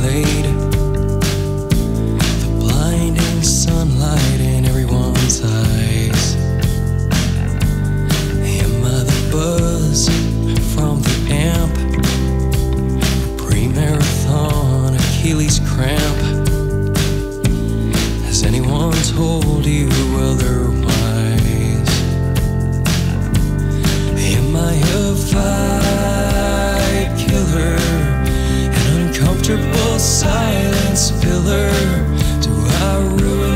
fade. The blinding sunlight in everyone's eyes. Am I the buzz from the amp? Pre marathon Achilles cramp. Has anyone told silence filler? Do I ruin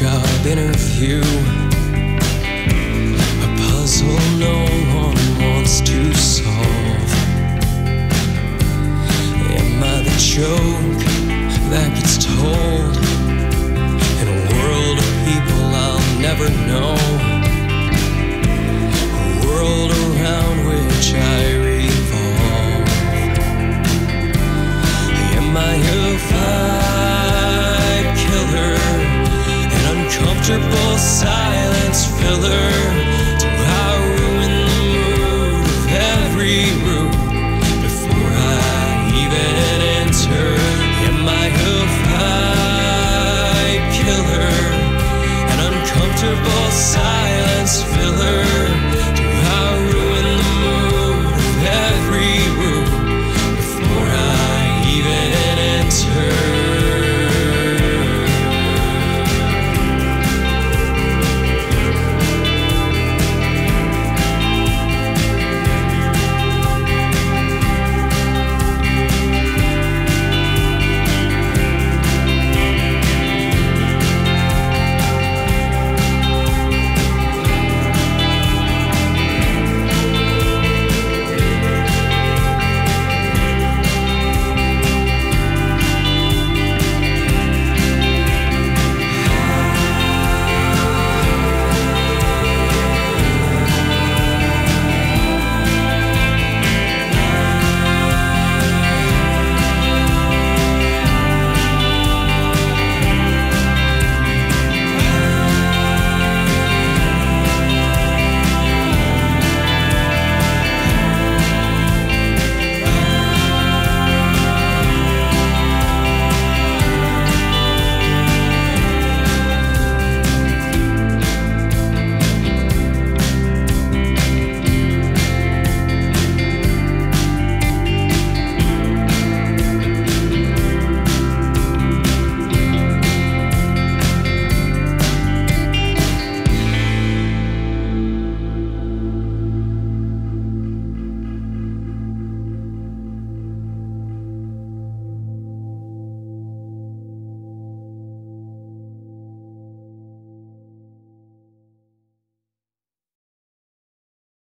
job interview. A puzzle no one wants to solve. Am I the joke that gets told? In a world of people I'll never know. silence filler.